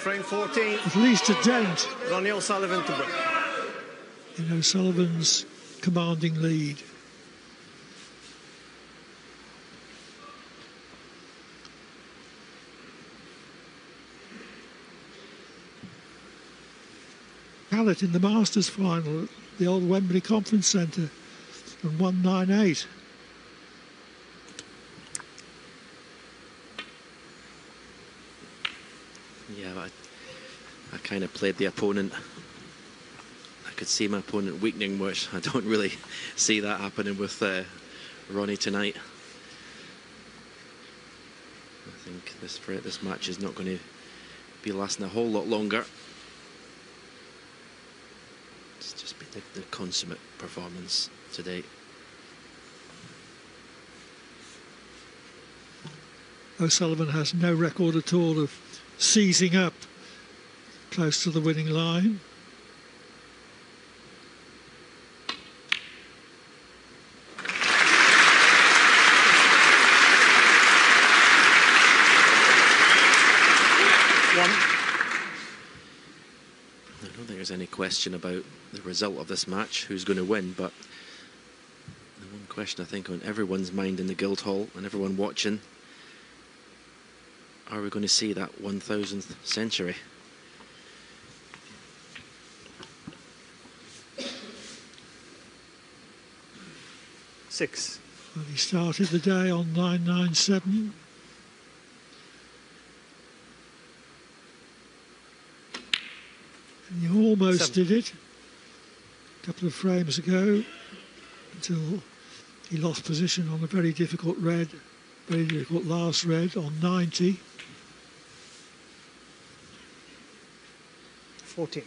Frame 14. At least a dent. Ronnie O'Sullivan to break. In O'Sullivan's commanding lead. Hallett in the Masters final at the old Wembley Conference Centre and 198. I, I kind of played the opponent. I could see my opponent weakening, which I don't really see that happening with uh, Ronnie tonight. I think this this match is not going to be lasting a whole lot longer. It's just been the, the consummate performance today. O'Sullivan has no record at all of seizing up close to the winning line. One. I don't think there's any question about the result of this match, who's going to win, but the one question I think on everyone's mind in the Guildhall and everyone watching are we going to see that 1000th century? Six. Well, he started the day on 997. And he almost Seven. did it a couple of frames ago until he lost position on a very difficult red, very difficult last red on 90. 14.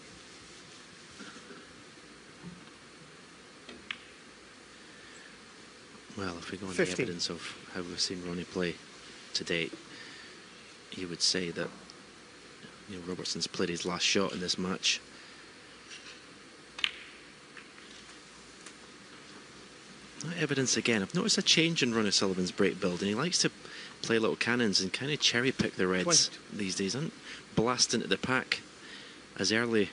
Well, if we go on the evidence of how we've seen Ronnie play to date, you would say that you know, Robertson's played his last shot in this match. Evidence again. I've noticed a change in Ronnie Sullivan's break build, and he likes to play little cannons and kind of cherry pick the reds 22. these days, and blast into the pack as early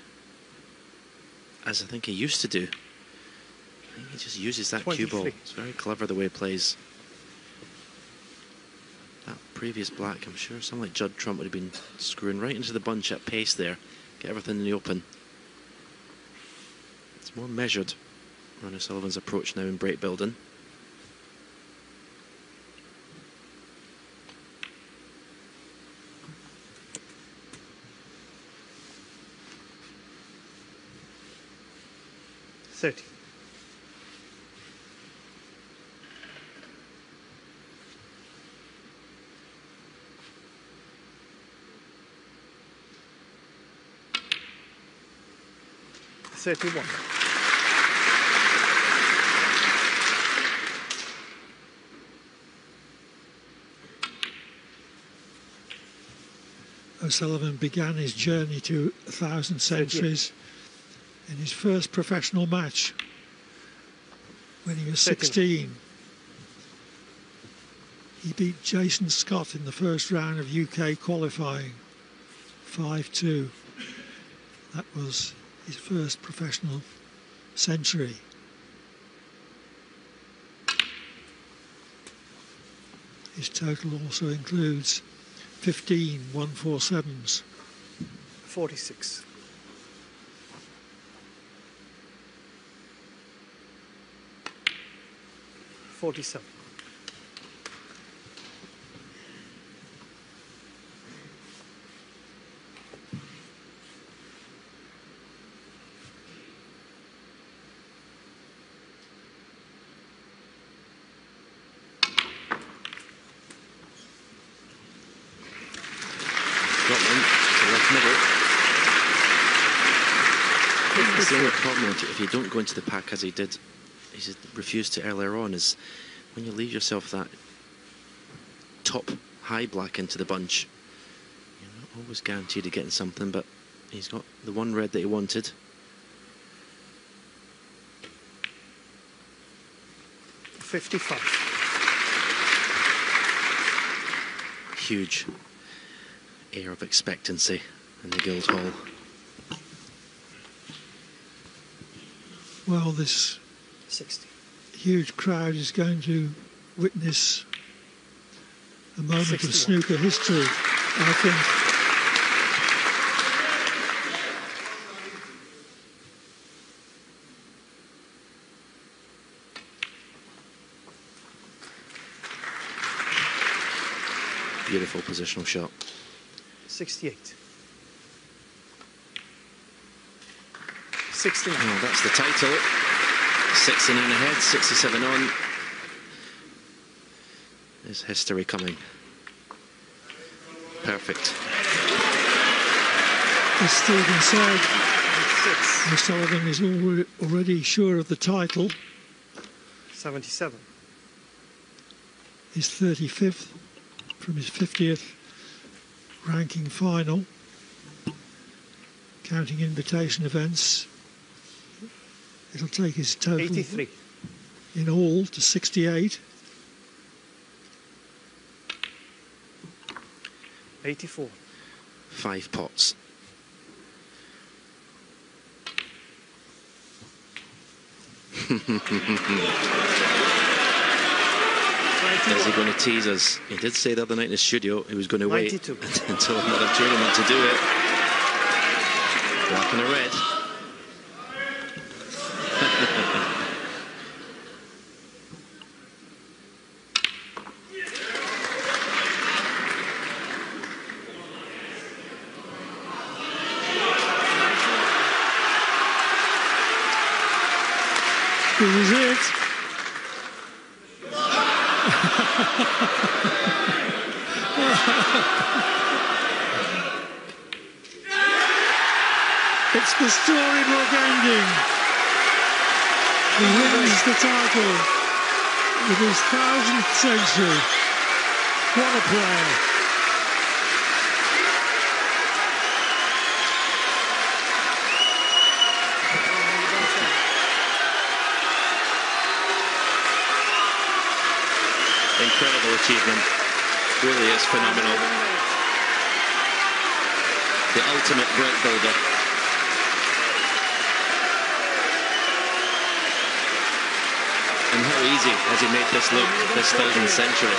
as I think he used to do. I think he just uses that cue ball. It's very clever the way he plays. That previous black, I'm sure someone like Judd Trump would have been screwing right into the bunch at pace there. Get everything in the open. It's more measured. Ronnie Sullivan's approach now in break building. Thirty. Thirty-one. O'Sullivan began his journey to a thousand centuries in his first professional match when he was 16. He beat Jason Scott in the first round of UK qualifying 5 2. That was his first professional century. His total also includes 15 147s. Forty-six. Forty-seven. Scotland to left middle. That's the problem if you don't go into the pack as he did, he refused to earlier on, is when you leave yourself that top high black into the bunch, you're not always guaranteed of getting something, but he's got the one red that he wanted. Fifty-five. Huge air of expectancy in the Guildhall. Well, this 60. huge crowd is going to witness a moment 61. of snooker history, I think. Beautiful positional shot. 68. 69. Oh, that's the title. 69 ahead, 67 on. There's history coming. Perfect. As Stephen said, 6. O'Sullivan is already sure of the title, 77. his 35th from his 50th ranking final. Counting invitation events, it'll take his total 83. in all to 68. 84. Five pots. Is he going to tease us? He did say the other night in the studio he was going to wait until another tournament to do it. Black and a red. This is it. it's the storybook ending. He wins the title with his thousandth century. What a player. Incredible achievement. Really is phenomenal. The ultimate break builder. And how easy has he made this look, this thousandth century?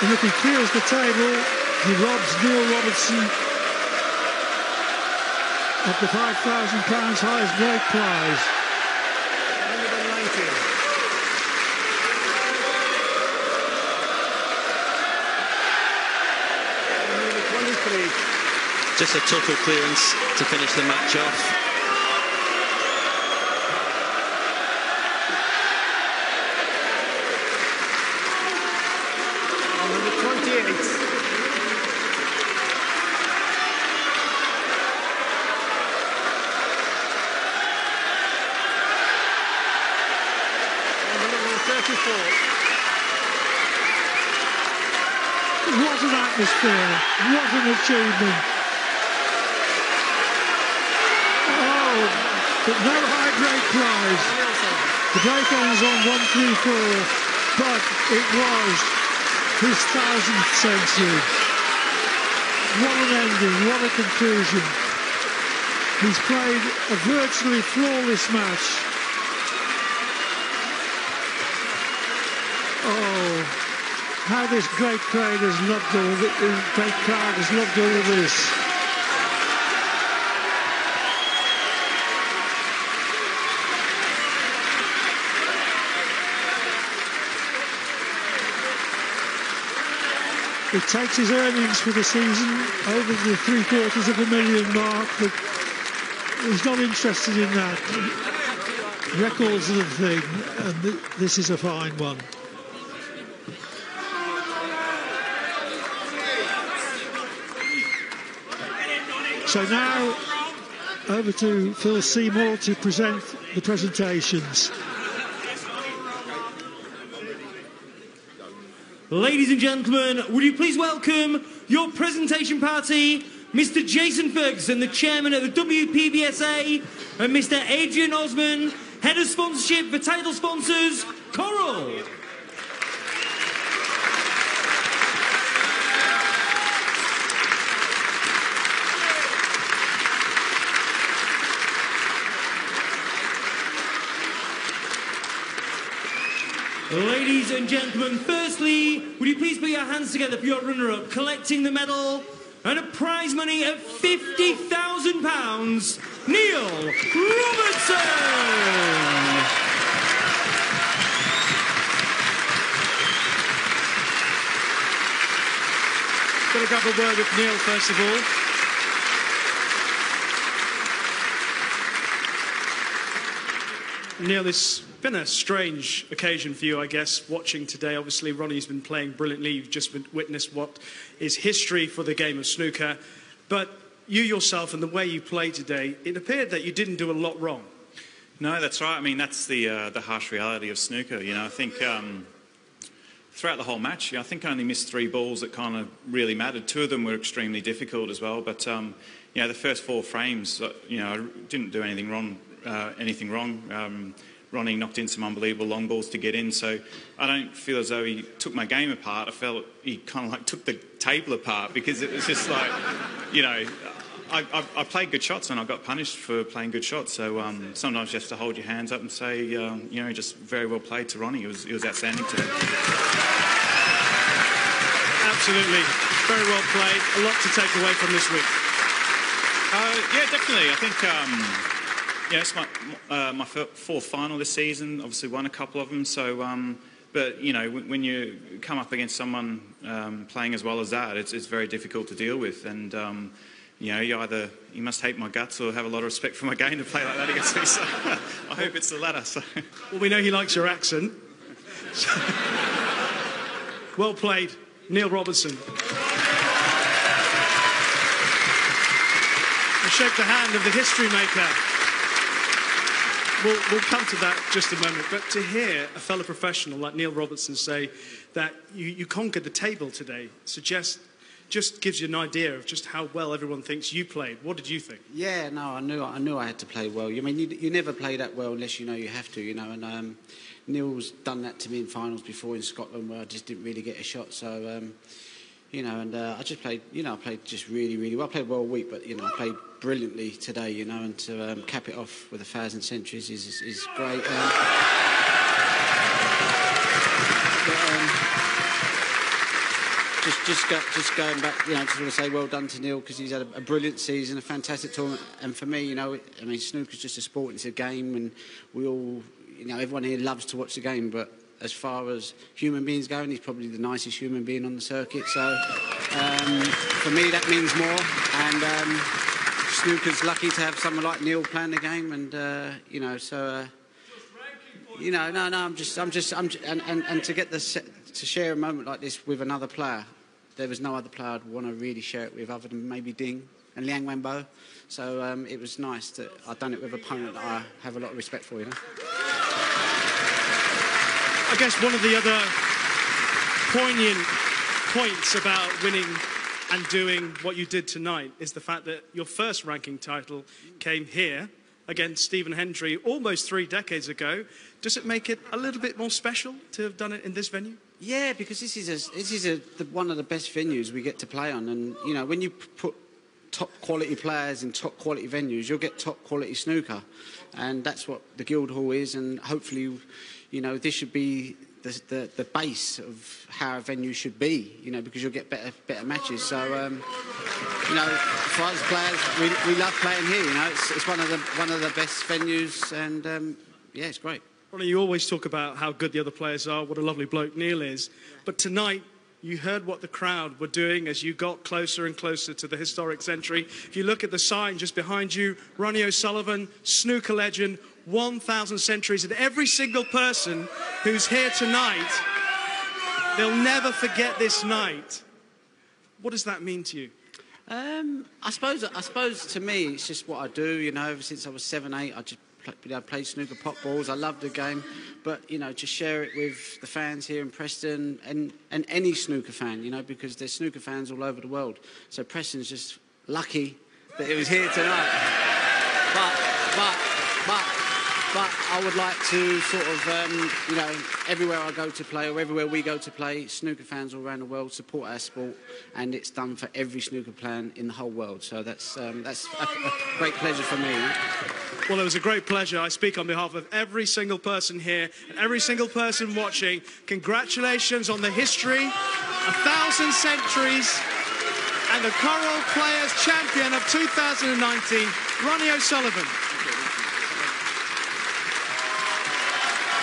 And if he clears the table, he robs Neil Robertson of the £5,000 highest break prize. 119. Number 23. Just a total clearance to finish the match off. 34. What an atmosphere. What an achievement. Oh, but no high break prize. The break ends on 134, but it was his thousandth century. What an ending, what a conclusion. He's played a virtually flawless match. Oh, how this great crowd has loved all this, great crowd has loved all this. It takes his earnings for the season over the three quarters of a million mark, but he's not interested in that. Records are the thing, and th- this is a fine one. So now over to Phil Seymour to present the presentations. Ladies and gentlemen, would you please welcome your presentation party, Mr. Jason Ferguson, the chairman of the WPBSA, and Mr. Adrian Osman, head of sponsorship for title sponsors, Coral. Ladies and gentlemen, firstly, would you please put your hands together for your runner-up, collecting the medal and a prize money of £50,000, Neil Robertson! Got to a word with Neil first of all. Neil, it's been a strange occasion for you, I guess, watching today. Obviously, Ronnie's been playing brilliantly. You've just witnessed what is history for the game of snooker. But you yourself and the way you played today, it appeared that you didn't do a lot wrong. No, that's right. I mean, that's the uh, the harsh reality of snooker. You know, I think um, throughout the whole match, I think I only missed three balls that kind of really mattered. Two of them were extremely difficult as well. But um, you know, the first four frames, uh, you know, I didn't do anything wrong. Uh, anything wrong. Um, Ronnie knocked in some unbelievable long balls to get in. So I don't feel as though he took my game apart. I felt he kind of like took the table apart because it was just like, you know, I, I, I played good shots and I got punished for playing good shots. So um, sometimes you have to hold your hands up and say, um, you know, just very well played to Ronnie. It was, it was outstanding today. Absolutely. Very well played. A lot to take away from this week. Uh, yeah, definitely. I think. Um, yeah, it's my, uh, my fourth final this season. Obviously, won a couple of them. So, um, but you know, when you come up against someone um, playing as well as that, it's, it's, very difficult to deal with. And um, you know, you either you must hate my guts or have a lot of respect for my game to play like that against me. So, I hope it's the latter. So. Well, we know he likes your accent. well played, Neil Robertson. Shake the hand of the history maker. We'll, we'll, come to that just a moment. But to hear a fellow professional like Neil Robertson say that you, you conquered the table today suggests just gives you an idea of just how well everyone thinks you played. What did you think? Yeah, no, I knew I knew I had to play well. I mean, you, you never play that well unless you know you have to, you know. And um, Neil's done that to me in finals before in Scotland where I just didn't really get a shot. So. Um, you know, and uh, I just played, you know, I played just really, really well. I played well all week, but, you know, I played brilliantly today, you know, and to um, cap it off with a thousand centuries is, is, is great. Um, but, um, just, just, go, just going back, you know, just want to say well done to Neil because he's had a, a, brilliant season, a fantastic tournament, and for me, you know, I mean, snooker's just a sport, it's a game, and we all, you know, everyone here loves to watch the game, but as far as human beings go, and he's probably the nicest human being on the circuit. So um, for me, that means more. And um, snooker's lucky to have someone like Neil playing the game, and uh, you know, so. Uh, you know, no, no. I'm just, I'm just, I'm, just, and, and, and to get the to share a moment like this with another player, there was no other player I'd want to really share it with other than maybe Ding and Liang Wenbo. So um, it was nice that I'd done it with a opponent that I have a lot of respect for, you know. I guess one of the other poignant points about winning and doing what you did tonight is the fact that your first ranking title came here against Stephen Hendry almost three decades ago. Does it make it a little bit more special to have done it in this venue? Yeah, because this is a, this is a, the, one of the best venues we get to play on, and you know when you put top quality players in top quality venues, you'll get top quality snooker, and that's what the Guildhall is, and hopefully you know, this should be the, the, the, base of how a venue should be, you know, because you'll get better better matches. So, um, you know, for us players, we, we love playing here. You know, it's, it's one of the one of the best venues, and um, yeah, it's great. Ronnie, you always talk about how good the other players are, what a lovely bloke Neil is, but tonight you heard what the crowd were doing as you got closer and closer to the historic century. If you look at the sign just behind you, Ronnie O'Sullivan, snooker legend, 1,000 centuries, and every single person who's here tonight, they'll never forget this night. What does that mean to you? Um, I suppose, I suppose to me, it's just what I do. You know, ever since I was seven, eight, I just play, I played snooker pop balls. I love the game, but you know, to share it with the fans here in Preston and and any snooker fan, you know, because there's snooker fans all over the world. So Preston's just lucky that it was here tonight. But but but I would like to sort of, um, you know, everywhere I go to play or everywhere we go to play, snooker fans all around the world support our sport, and it's done for every snooker player in the whole world. So that's um, that's a, a great pleasure for me. Well, it was a great pleasure. I speak on behalf of every single person here and every single person watching. Congratulations on the history, a thousand centuries, and the Coral Players Champion of 2019, Ronnie O'Sullivan.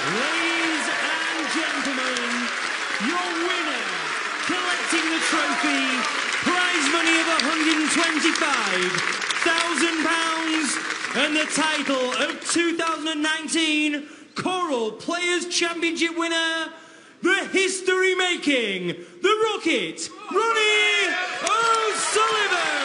Ladies and gentlemen, your winner, collecting the trophy, prize money of £125,000 and the title of 2019 Coral Players Championship winner, the history making, the Rocket, Ronnie O'Sullivan!